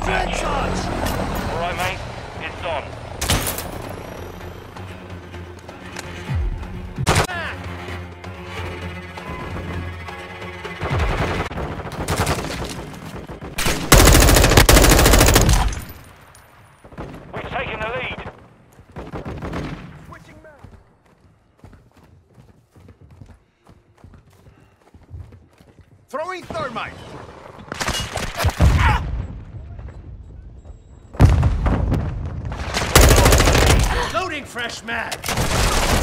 match. All right, mate. It's on. We've taken the lead. Throwing thermite. Fresh mag.